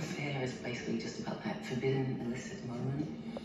fear is basically just about that forbidden illicit moment.